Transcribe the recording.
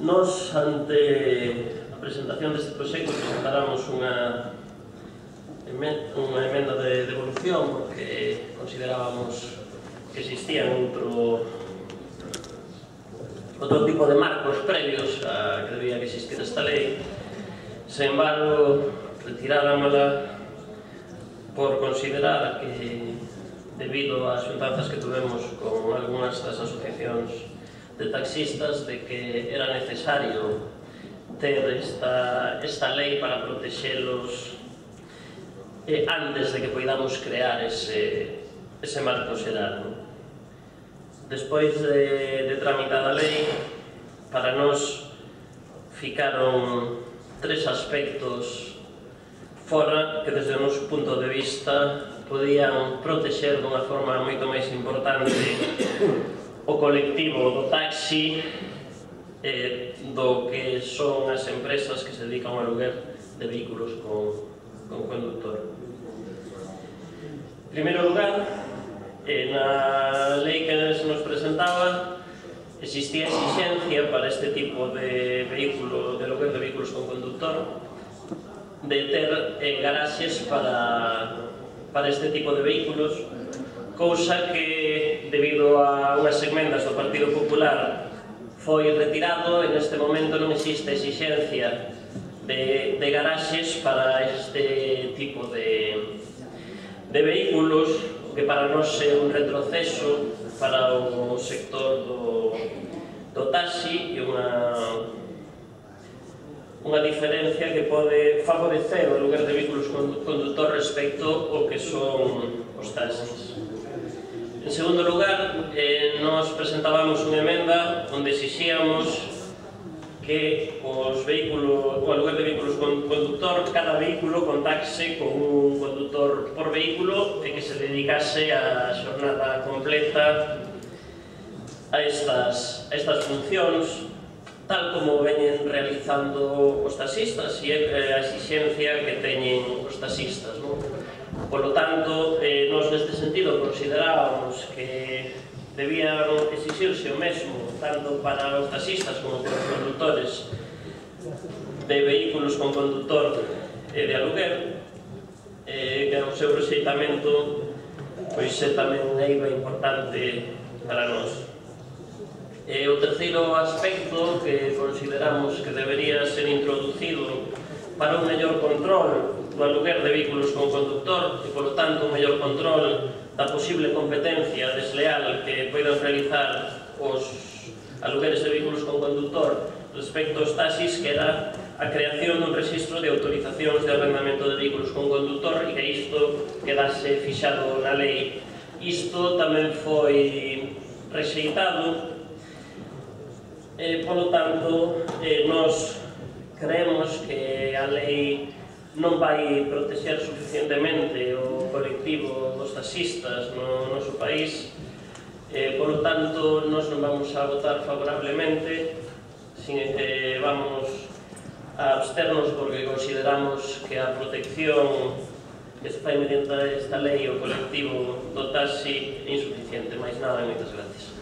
Nos, ante a presentación deste proxecto, presentáramos unha unha emenda de devolución porque considerábamos que existían outro outro tipo de marcos previos a que debía que existir esta lei. Sen embargo retiráramela por considerar que debido ás xuntanzas que tuvemos con algunhas das asociacións de taxistas de que era necesario ter esta, esta lei para protexelos eh, antes de que poidamos crear ese, ese marco xeral. Non? Despois de, de tramitar a lei, para nós ficaron tres aspectos fora que desde o noso punto de vista podían protexer dunha forma moito máis importante o colectivo do taxi eh, do que son as empresas que se dedican ao aluguer de vehículos con, con conductor. En primeiro lugar, eh, na lei que se nos presentaba existía exigencia para este tipo de vehículo, de aluguer de vehículos con conductor de ter eh, garaxes para para este tipo de vehículos, cousa que, debido a unhas segmentas do Partido Popular, foi retirado e neste momento non existe exigencia de, de garaxes para este tipo de, de vehículos que para nós é un retroceso para o sector do, do taxi e unha unha diferencia que pode favorecer o lugar de vehículos conductor respecto ao que son os taxis. En segundo lugar, eh, nos presentábamos unha emenda onde exixíamos que os vehículos, o lugar de vehículos con conductor, cada vehículo contase con un conductor por vehículo e que se dedicase a xornada completa a estas, a estas funcións tal como veñen realizando os taxistas e eh, a exixencia que teñen os taxistas. Non? Por lo tanto, eh, nos neste sentido considerábamos que debían exixirse o mesmo tanto para os taxistas como para os conductores de vehículos con conductor e de aluguer eh, que o seu rexeitamento pois é tamén unha iba importante para nós. E o terceiro aspecto que consideramos que debería ser introducido para un mellor control do aluguer de vehículos con conductor e, por tanto, un mellor control da posible competencia desleal que poidan realizar os alugueres de vehículos con conductor respecto aos taxis que era a creación dun registro de autorizacións de arrendamento de vehículos con conductor e que isto quedase fixado na lei. Isto tamén foi rexeitado Eh, polo tanto, eh, nos creemos que a lei non vai protexer suficientemente o colectivo dos taxistas no noso país eh, polo tanto nos non vamos a votar favorablemente sin que vamos a absternos porque consideramos que a protección que se fai mediante esta lei o colectivo do taxi é insuficiente, máis nada, moitas gracias.